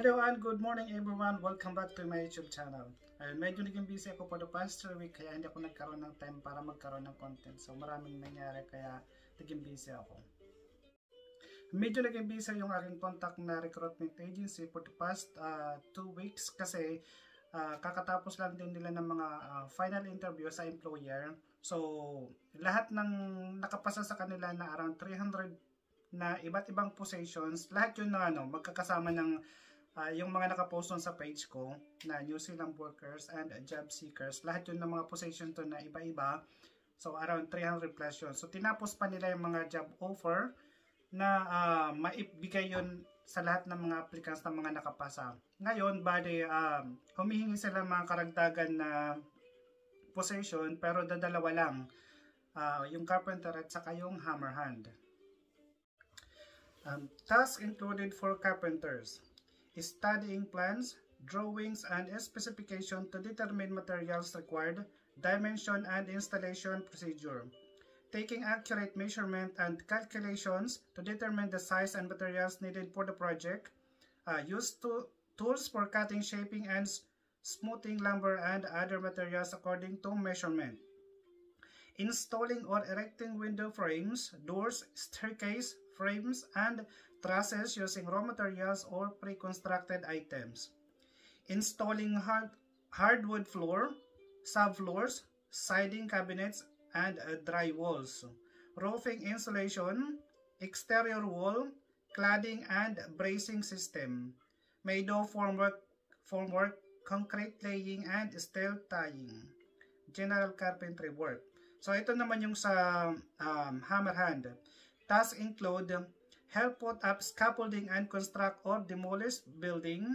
Hello and good morning everyone. Welcome back to my YouTube channel. Ayun, medyo naging busy ako for the past 3 week kaya hindi ako nagkaroon ng time para magkaroon ng content. So maraming nangyari kaya naging busy ako. Medyo naging busy yung aking contact na recruitment agency for the past 2 uh, weeks kasi uh, kakatapos lang din nila ng mga uh, final interview sa employer. So lahat ng nakapasa sa kanila na around 300 na iba't ibang positions, lahat yun na ano, magkakasama ng uh, yung mga nakapost sa page ko na New Zealand workers and job seekers, lahat yun ng mga position to na iba-iba. So around 300 plus yun. So tinapos pa nila yung mga job offer na uh, maibigay yun sa lahat ng mga applicants na mga nakapasa. Ngayon, bali, um, humihingi sila mga karagdagan na position pero dadalawa lang. Uh, yung carpenter at saka yung hammer hand. Um, task included for carpenters studying plans, drawings, and specification to determine materials required, dimension and installation procedure. Taking accurate measurement and calculations to determine the size and materials needed for the project. Uh, use to, tools for cutting, shaping, and smoothing lumber and other materials according to measurement. Installing or erecting window frames, doors, staircase, frames, and trusses using raw materials or pre-constructed items. Installing hard, hardwood floor, subfloors, siding cabinets, and uh, dry walls. Roofing insulation, exterior wall, cladding and bracing system. Made of formwork, formwork, concrete laying, and steel tying. General carpentry work. So ito naman yung sa um, hammer hand. Tasks include help put up scaffolding and construct or demolish building,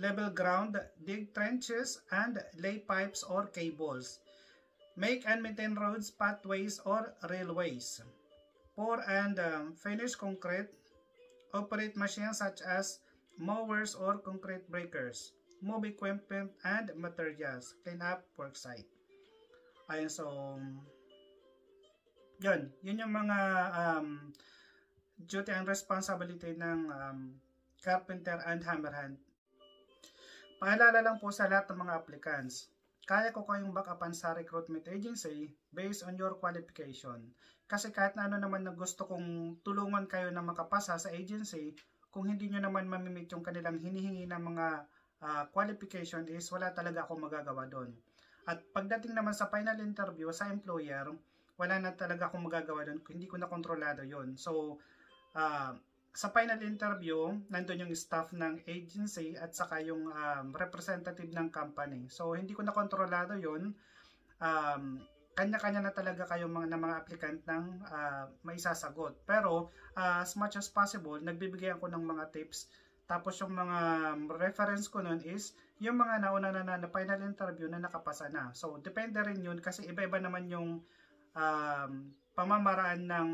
level ground, dig trenches, and lay pipes or cables. Make and maintain roads, pathways, or railways. Pour and um, finish concrete. Operate machines such as mowers or concrete breakers. Move equipment and materials. Clean up worksite. Ayun, so, yun. Yun yung mga um, duty and responsibility ng um, carpenter and hammerhand. Paalala lang po sa lahat ng mga applicants. Kaya ko kayong backupan sa recruitment agency based on your qualification. Kasi kahit na ano naman na gusto kong tulungan kayo na makapasa sa agency, kung hindi nyo naman mamimit yung kanilang hinihingi ng mga uh, qualification is wala talaga akong magagawa doon. At pagdating naman sa final interview sa employer, wala na talaga akong magagawa doon hindi ko na kontrolado yon So, uh, sa final interview, nandun yung staff ng agency at saka yung um, representative ng company. So, hindi ko na kontrolado yun. Um, kanya-kanya na talaga kayo mga, na mga applicant ng uh, may sasagot. Pero, uh, as much as possible, nagbibigay ako ng mga tips. Tapos yung mga reference ko nun is yung mga nauna na, na, na final interview na nakapasa na. So, depende rin yun kasi iba-iba naman yung um, pamamaraan ng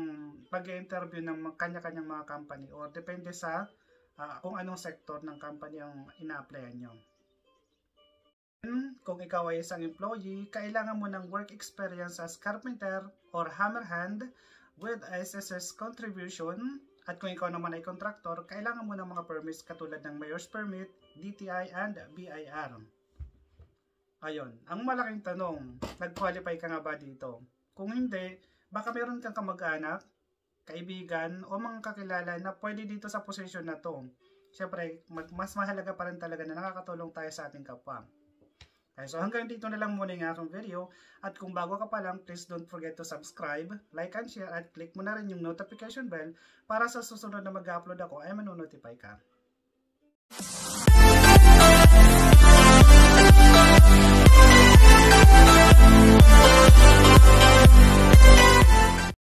pag-interview ng kanya-kanyang mga company or depende sa uh, kung anong sector ng company ang ina-applyan nyo. Kung ikaw ay isang employee, kailangan mo ng work experience as carpenter or hammer hand with SSS contribution at kung ikaw naman ay contractor, kailangan mo ng mga permits katulad ng Mayor's Permit, DTI, and BIR. Ayon, ang malaking tanong, nag-qualify ka nga ba dito? Kung hindi, Baka meron kang kamag-anak, kaibigan, o mga kakilala na pwede dito sa posisyon na to. Siyempre, mas mahalaga pa rin talaga na nakakatulong tayo sa ating kapwa. Okay, so hanggang dito na lang muna yung aking video. At kung bago ka pa lang, please don't forget to subscribe, like and share, at click mo na rin yung notification bell para sa susunod na mag-upload ako ay manonotify ka.